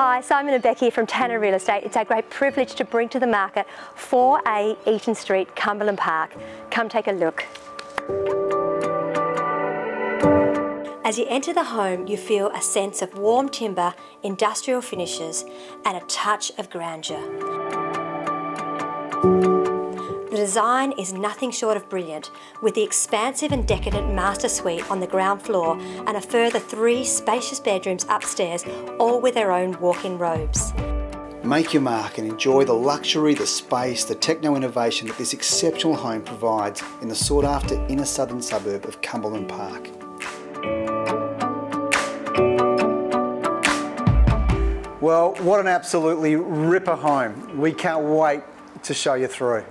Hi, Simon and Becky from Tanner Real Estate. It's our great privilege to bring to the market 4A Eaton Street, Cumberland Park. Come take a look. As you enter the home, you feel a sense of warm timber, industrial finishes, and a touch of grandeur. The design is nothing short of brilliant, with the expansive and decadent master suite on the ground floor and a further three spacious bedrooms upstairs, all with their own walk-in robes. Make your mark and enjoy the luxury, the space, the techno innovation that this exceptional home provides in the sought after inner southern suburb of Cumberland Park. Well, what an absolutely ripper home. We can't wait to show you through.